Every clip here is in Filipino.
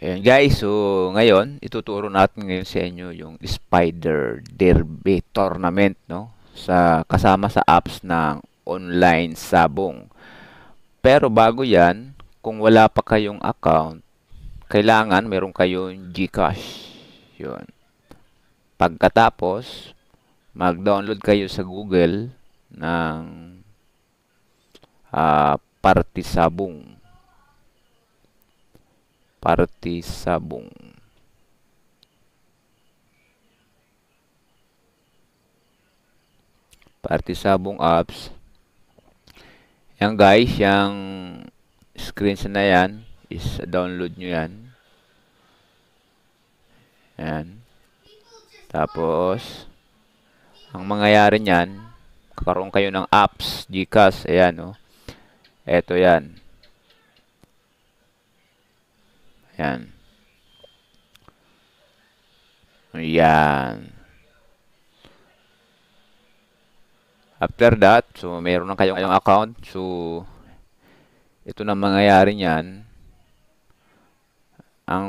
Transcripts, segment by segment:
Ayan guys, so ngayon ituturo natin ngayon sa inyo yung Spider Derby Tournament no sa kasama sa apps ng online sabong. Pero bago 'yan, kung wala pa kayong account, kailangan meron kayong GCash. 'Yun. Pagkatapos, mag-download kayo sa Google ng uh, Party Sabong. Party Sabong. Party Sabong apps. Yan guys, yung screens na yan is download nyo yan. Yan. Tapos, ang mangyayari niyan, kakaroon kayo ng apps, Gcash, ayan, oh. Ito yan. Yan. Ayan. After that, so mayroon na kayong, kayong account. So, ito na mangyayari niyan. Ang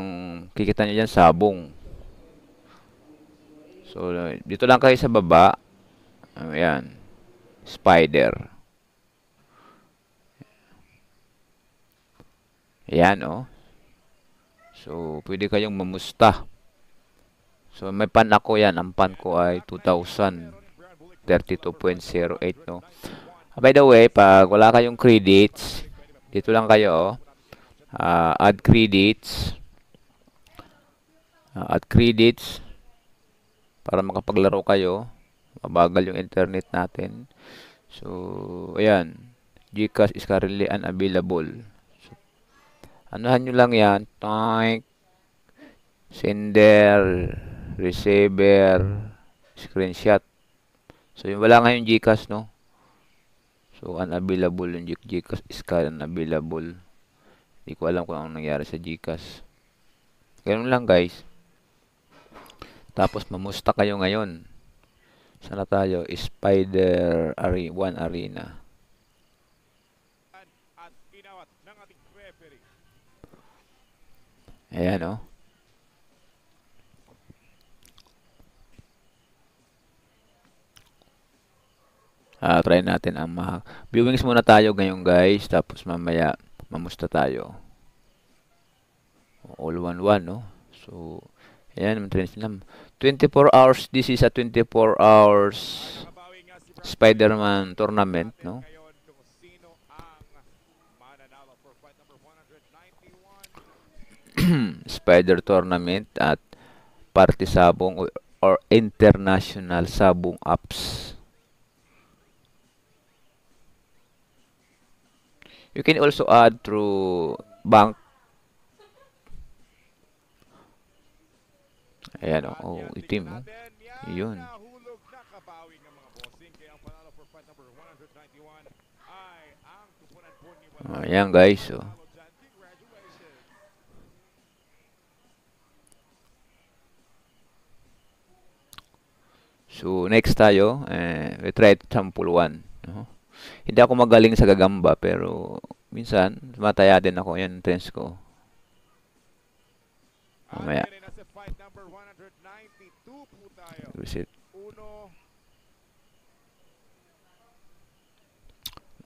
kikita niyo diyan sabong. So, dito lang kayo sa baba. Ayan. Spider. Ayan, oh. So, pwede kayong mamusta. So, may pan ako yan. Ang pan ko ay 2,032.08, no? By the way, pag wala kayong credits, dito lang kayo, oh. Uh, add credits. Uh, add credits. Para makapaglaro kayo. Mabagal yung internet natin. So, ayan. Gcash is currently unavailable. Anuhan nyo lang yan. Type, sender, receiver, screenshot. So, yung wala ngayon Gcash, no? So, unavailable yung Gcash is unavailable. Hindi ko alam kung anong nangyari sa Gcash. Ganun lang, guys. Tapos, mamusta kayo ngayon. Sana tayo? Spider 1 Arena. Ayan, oh. Uh, try natin ang mga viewings muna tayo ngayon guys. Tapos mamaya mamusta tayo? All one one no? So ayan 24 hours this is a 24 hours Spider-Man tournament no Spider Tournament at Party Sabong or International Sabong Apps. You can also add through bank. Ayan oh, oh, itim. Oh. Yun. Ayan guys. Oh. So, next tayo, eh, we try sample 1. No? Hindi ako magaling sa gagamba, pero minsan, mataya din ako. Yan, trends ko. Mamaya. Visit.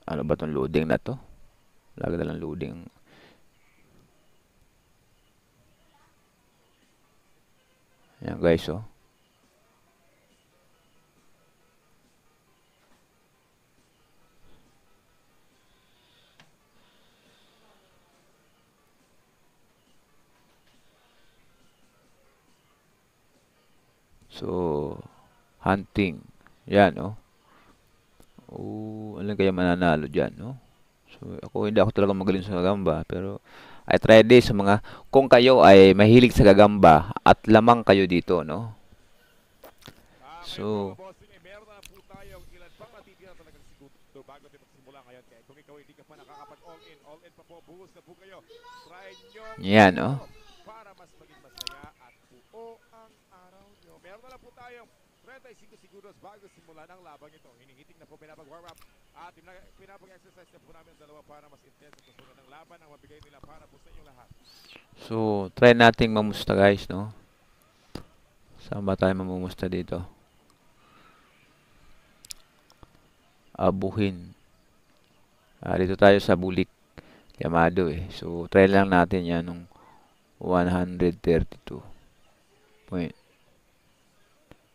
Ano ba tong loading na to? Lagi na lang loading. Yan guys, oh. So, hunting. Yan, no? Oh, alin kaya mananalo dyan, no? So, ako hindi ako talaga magaling sa gagamba, pero I try this sa mga kung kayo ay mahilig sa gagamba at lamang kayo dito, no? So, yan, no? 35 segundos bago simula ng labang ito. Hinihiting na po pinapag-warm up at pina- pinapag-exercise na po namin ang dalawa para mas intense at susunod ng laban ang mabigay nila para po sa inyong lahat. So, try nating mamusta guys, no? Saan ba tayo mamumusta dito? Abuhin. Ah, dito tayo sa Bulik. Yamado eh. So, try lang natin yan nung 132.08. Choose. And uh, Mit. para po sa lahat ng mga bossing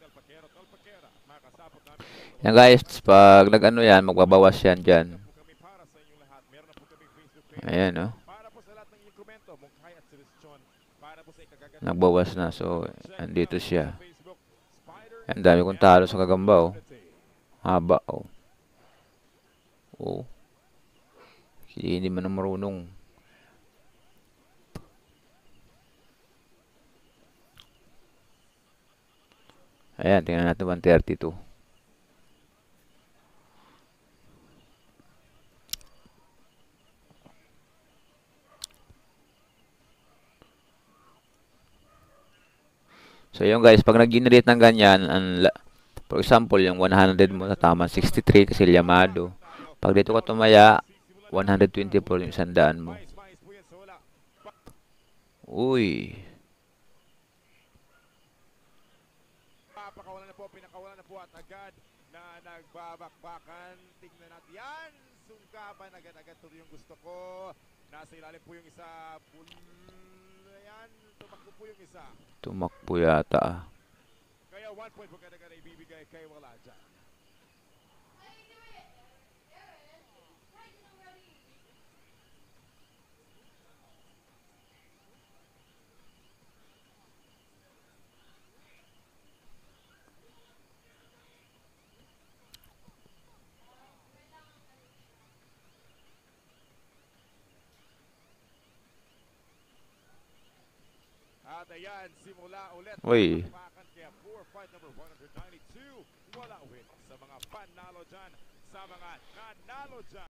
talpakero, talpakera, makasapot namin. Yan guys, pag nag-ano yan, magbabawas yan dyan. Ayan, no? Ikagaganda. Nagbawas na. So, andito siya. Ang dami kong talo sa kagamba, oh. Haba, oh. Oh. Hindi man marunong. Ayan, tingnan natin 132. So yun guys, pag nag-generate ng ganyan, ang for example, yung 100 mo tama 63 kasi Yamado. Pag dito ka tumaya, 124 yung sandaan mo. Uy. Papakawalan na po, pinakawalan na po at agad na nagbabakbakan. Tingnan natin yan. Sungkapan agad-agad tuloy yung gusto ko. Nasa ilalim po yung isa. Bul... Ayan, tumakbo po yung isa. Tumakbo yata ah. Kaya one point po kada-kada ibibigay kay wala dyan. Uy. Bakbakan kaya for fight number 192. Wala win sa mga panalo dyan. Sa mga nanalo dyan.